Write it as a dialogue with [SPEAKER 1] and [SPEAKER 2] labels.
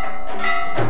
[SPEAKER 1] Música